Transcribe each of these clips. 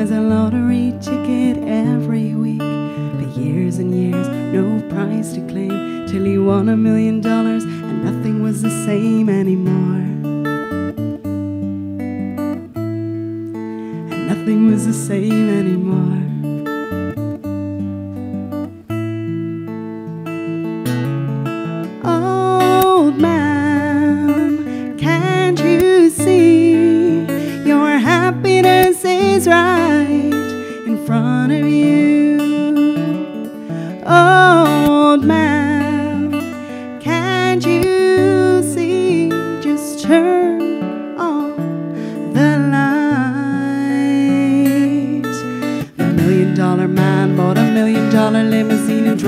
buys a lottery ticket every week. For years and years, no prize to claim. Till he won a million dollars and nothing was the same anymore. And nothing was the same anymore. Old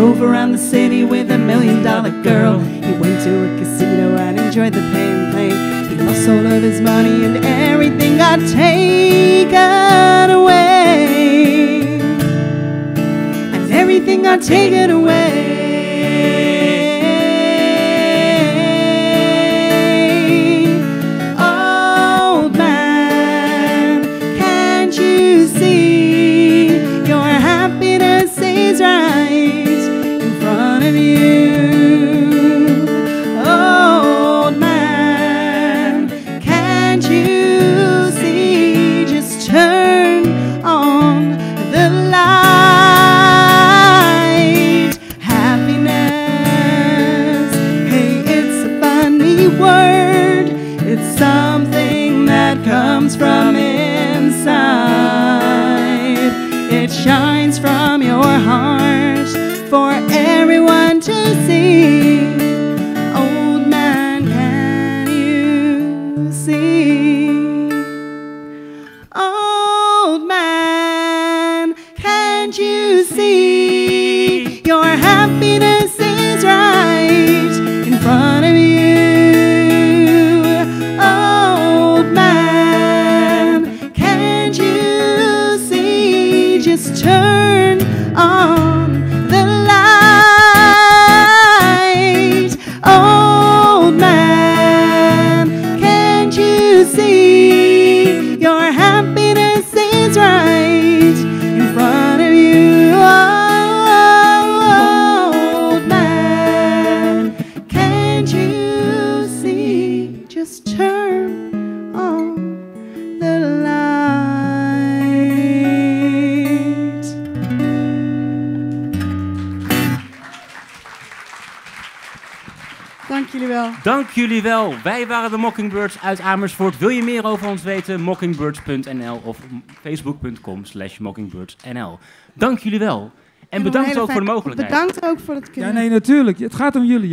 drove around the city with a million dollar girl. He went to a casino and enjoyed the pain playing. He lost all of his money and everything got taken away. And everything got taken away. Word. It's something that comes from inside. It shines from your heart for everyone turn on Dank jullie wel. Dank jullie wel. Wij waren de Mockingbirds uit Amersfoort. Wil je meer over ons weten? Mockingbirds.nl of facebook.com slash mockingbirdsnl. Dank jullie wel. En bedankt ook voor de mogelijkheid. Bedankt ook voor het kunnen. Ja, nee, natuurlijk. Het gaat om jullie, jongen.